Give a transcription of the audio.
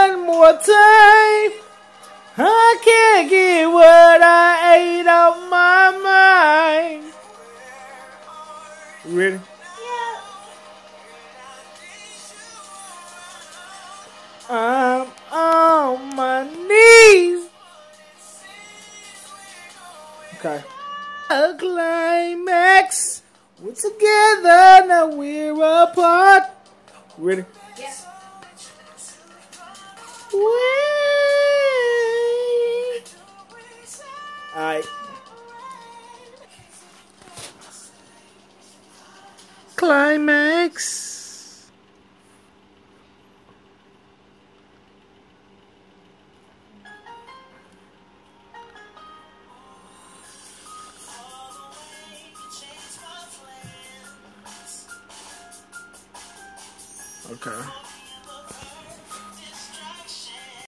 one more time. I can't get what I ate off my mind. Ready? Yeah. I'm on my knees. Okay. A climax. We're together, now we're apart. Ready? Alright. Climax. Okay.